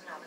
doesn't